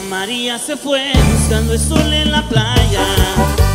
María se fue buscando el sol en la playa.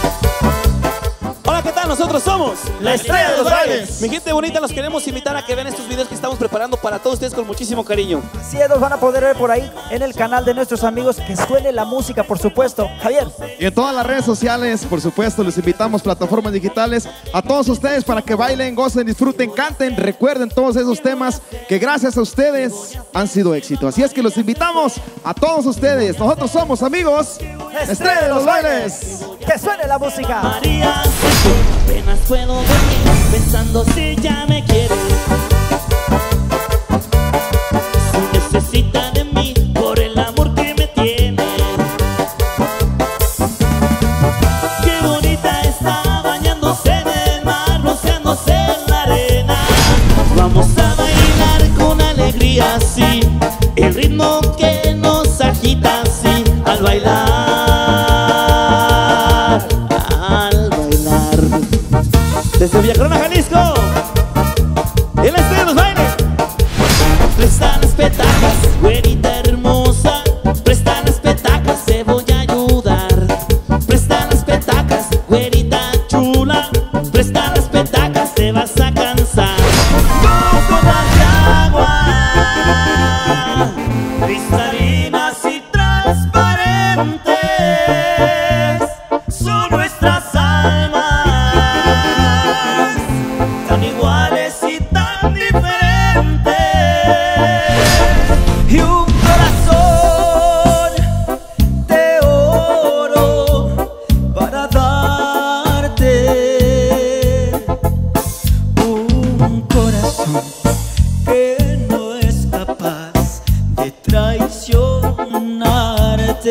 Nosotros somos La Estrella de los Bailes. Mi gente bonita, los queremos invitar a que vean estos videos que estamos preparando para todos ustedes con muchísimo cariño. Sí, los van a poder ver por ahí en el canal de nuestros amigos. Que suene la música, por supuesto. Javier. Y en todas las redes sociales, por supuesto, les invitamos plataformas digitales a todos ustedes para que bailen, gocen, disfruten, canten, recuerden todos esos temas que gracias a ustedes han sido éxito. Así es que los invitamos a todos ustedes. Nosotros somos amigos Estrella de los Bailes. Que suene la música. María puedo dormir pensando si ya me quiere. Si necesita de mí por el amor que me tiene. Qué bonita está bañándose en el mar, rociándose en la arena. Vamos a bailar con alegría, sí. Villacrona, Jalisco. En la estrella de los bailes. Presta las petacas, Si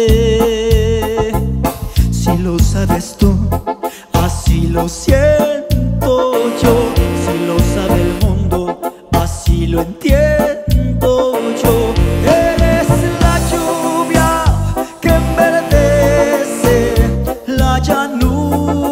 lo sabes tú, así lo siento yo. Si lo sabe el mundo, así lo entiendo yo. Eres la lluvia que enverdece la llanura.